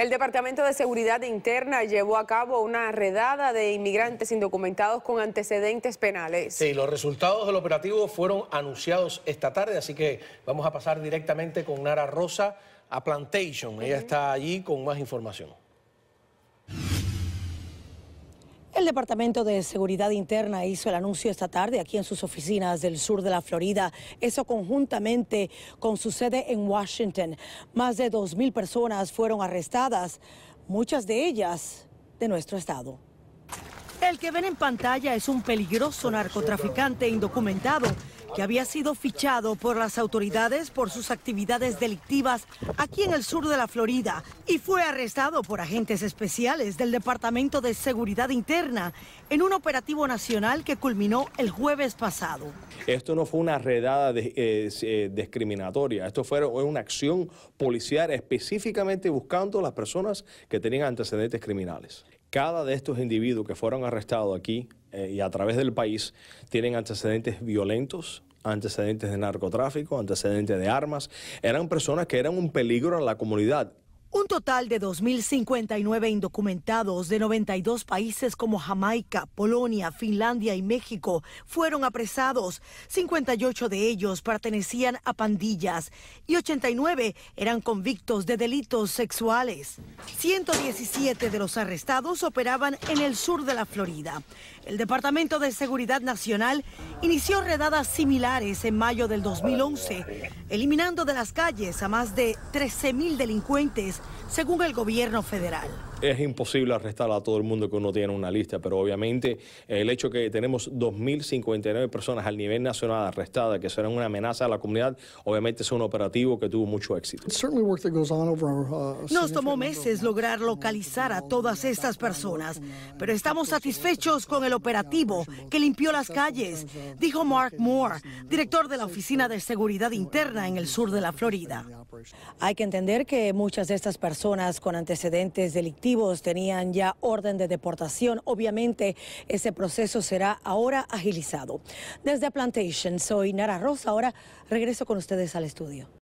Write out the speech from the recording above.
El Departamento de Seguridad Interna llevó a cabo una redada de inmigrantes indocumentados con antecedentes penales. Sí, los resultados del operativo fueron anunciados esta tarde, así que vamos a pasar directamente con Nara Rosa a Plantation. Ella está allí con más información. El Departamento de Seguridad Interna hizo el anuncio esta tarde aquí en sus oficinas del sur de la Florida, eso conjuntamente con su sede en Washington. Más de 2.000 personas fueron arrestadas, muchas de ellas de nuestro estado. El que ven en pantalla es un peligroso narcotraficante indocumentado que había sido fichado por las autoridades por sus actividades delictivas aquí en el sur de la Florida y fue arrestado por agentes especiales del Departamento de Seguridad Interna en un operativo nacional que culminó el jueves pasado. Esto no fue una redada eh, eh, discriminatoria, esto fue una acción policial específicamente buscando a las personas que tenían antecedentes criminales. Cada de estos individuos que fueron arrestados aquí eh, y a través del país tienen antecedentes violentos, antecedentes de narcotráfico, antecedentes de armas. Eran personas que eran un peligro a la comunidad un total de 2.059 indocumentados de 92 países como Jamaica, Polonia, Finlandia y México fueron apresados. 58 de ellos pertenecían a pandillas y 89 eran convictos de delitos sexuales. 117 de los arrestados operaban en el sur de la Florida. El Departamento de Seguridad Nacional inició redadas similares en mayo del 2011, eliminando de las calles a más de 13.000 delincuentes, según el gobierno federal es imposible arrestar a todo el mundo que uno tiene una lista, pero obviamente el hecho que tenemos 2.059 personas al nivel nacional arrestadas, que serán una amenaza a la comunidad, obviamente es un operativo que tuvo mucho éxito. Uh, Nos tomó meses lograr localizar a todas estas personas, pero estamos satisfechos con el operativo que limpió las calles, dijo Mark Moore, director de la Oficina de Seguridad Interna en el sur de la Florida. Hay que entender que muchas de estas personas con antecedentes delictivos tenían ya orden de deportación. Obviamente ese proceso será ahora agilizado. Desde Plantation, soy Nara Rosa. Ahora regreso con ustedes al estudio.